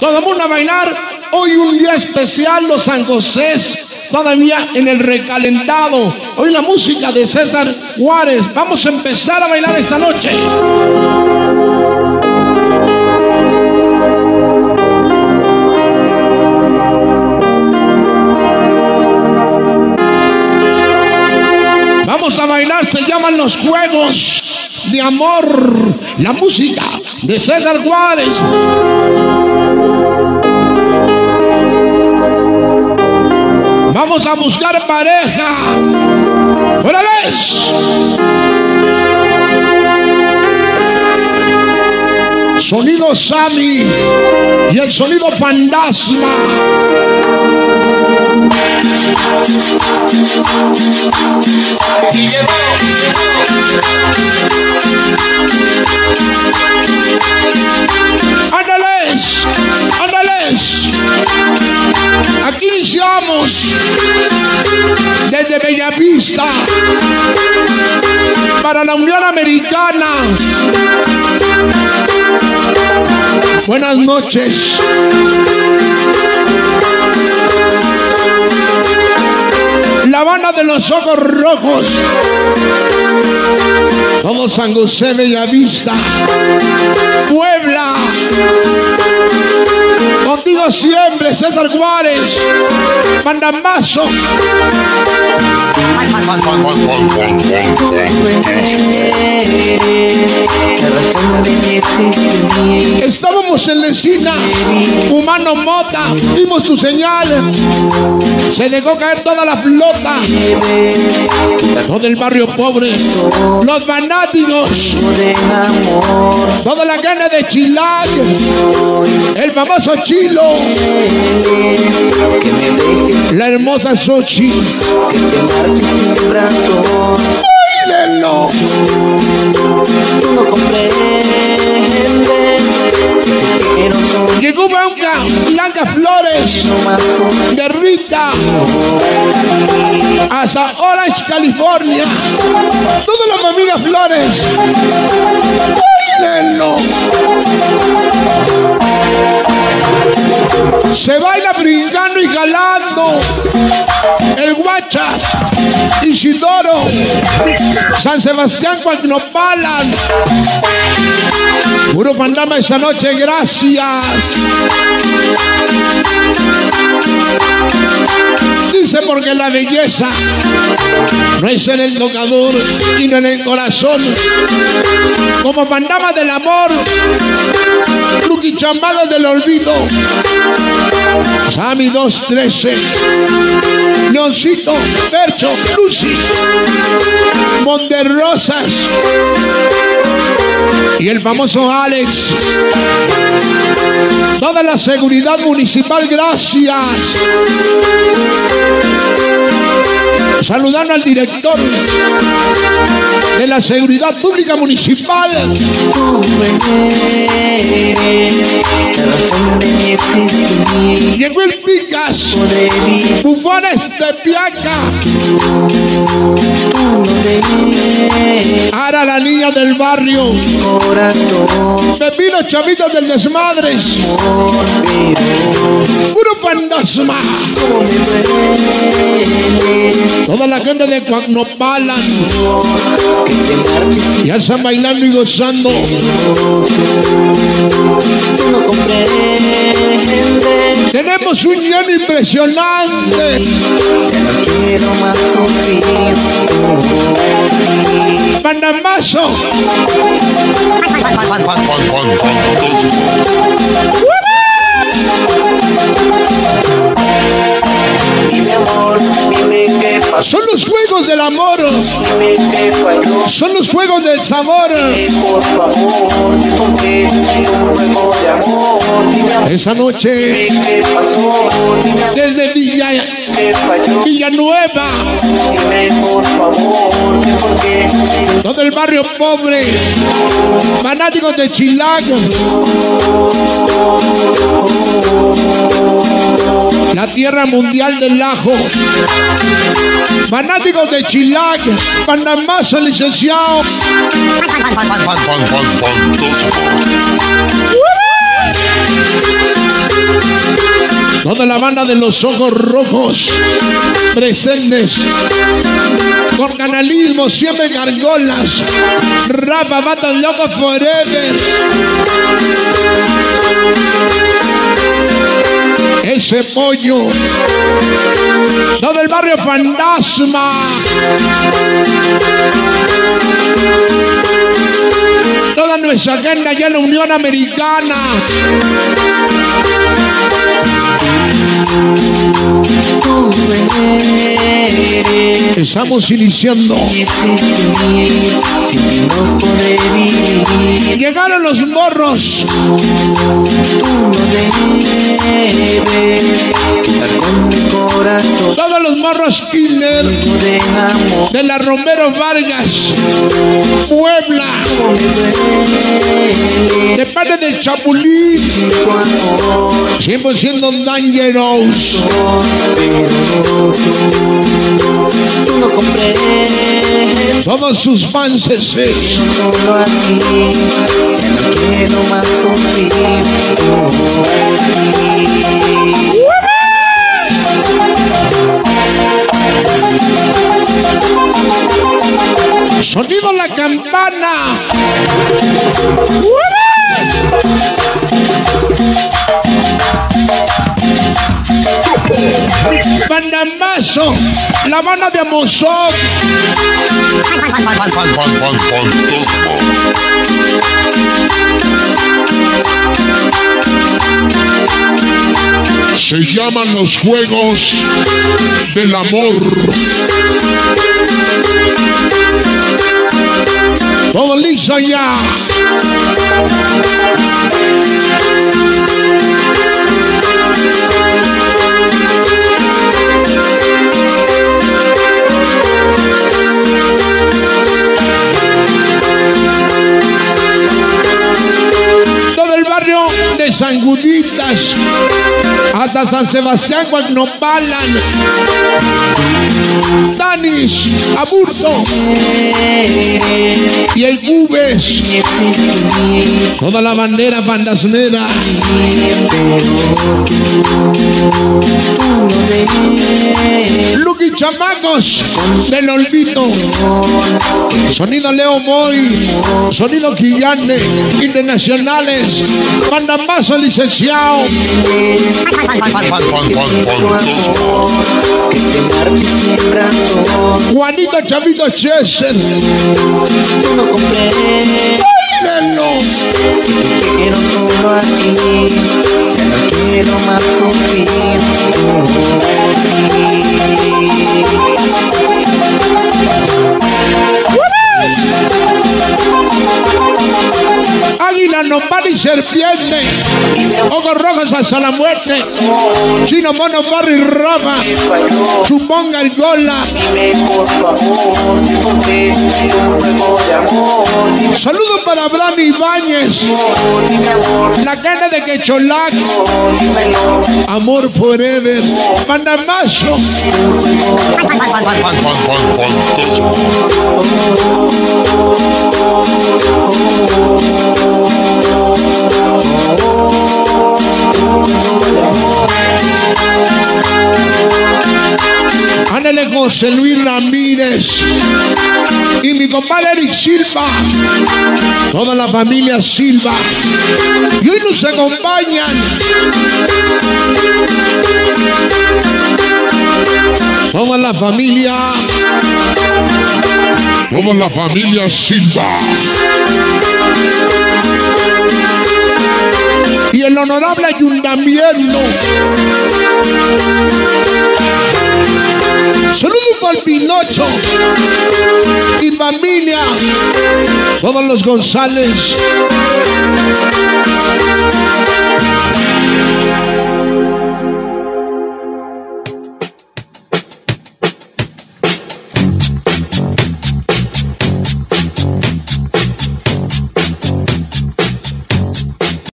Todo el mundo a bailar. Hoy un día especial, los San José, todavía en el recalentado. Hoy la música de César Juárez. Vamos a empezar a bailar esta noche. Vamos a bailar, se llaman los juegos de amor. La música de César Juárez. Vamos a buscar pareja. ¡Órales! Sonido Sami y el sonido Fantasma. Para la Unión Americana. Buenas noches. La banda de los ojos rojos. Todo San José Bellavista. Puebla. Contigo siempre, César Juárez. Mandamazo. Estábamos en la esquina, humano mota, vimos tu señal. Se dejó caer toda la flota, todo el barrio pobre, los fanáticos, toda la gana de Chilac, el famoso Chilo, la hermosa. ¡Báilenlo! Llegó Blanca, Blanca Flores de Rita hasta Orange, California. Toda la familia Flores. Se baila brincando y jalando. El Guachas, Isidoro, San Sebastián, Cuantinopalan. Puro fantasma esa noche, gracias. Dice porque la belleza no es en el tocador, sino en el corazón. Como fantasma del amor, Chambado del olvido. Sami 213. Leoncito, Percho, Lucy, Monterrosas y el famoso Alex. Toda la seguridad municipal, gracias. Saludando al director de la Seguridad Pública Municipal. Llegó el Picas, bufones de Piaca. Ahora la niña del barrio. Pepino chavitos del desmadres. Puro fantasma. Toda la gente de Cuacnopalan ya están bailando y gozando. Tenemos un lleno impresionante. mandamazo. Del amor. Son los juegos del sabor. Esa noche, desde Villa, Villanueva, todo el barrio pobre, fanáticos de Chilago. La tierra mundial del Lajo. Fanáticos de Chilac, Panamazo, licenciado. Toda la banda de los ojos rojos presentes. Con canalismo, siempre gargolas. Rapa, matan loco forever. Ese pollo. Todo el barrio fantasma. Toda nuestra agenda ya la Unión Americana. Estamos iniciando. Llegaron los morros. Todos los morros killer de la Romero Vargas, Puebla, de parte del Chapulín, 100% dangerous. Todos sus fans quiero más Sonido la campana. Bandamazo, la banda de Amosov. Se llaman los juegos del amor. Todo listo ya. Todo el barrio de Sanguditas San Sebastián Guagnopalan, Danis, Aburto y el Cubes. Toda la bandera bandasmera. Lucky Chamacos del Olvido. Sonido Leo Moy. Sonido Quillane. Internacionales. Bandamazo licenciado. Juanito Chavito comprendes Báilenlo. Te quiero solo a ti, ya no quiero más sufrir Nopal y serpiente. Ojos rojos hasta la muerte. Chino, mono, barro y rama. Chupón, gargola. Dime por favor, ¿por qué un juego de amor? Dime Saludos para Abraham Ibáñez. La carne de Quecholac. Amor forever. Mandamazo. Ándale José Luis Ramírez. Y mi compadre Eric Silva. Toda la familia Silva. Y hoy nos acompañan. Toda la familia. Toda la familia Silva. Y el honorable ayuntamiento. Saludos para Pinocho y familia. Todos los González.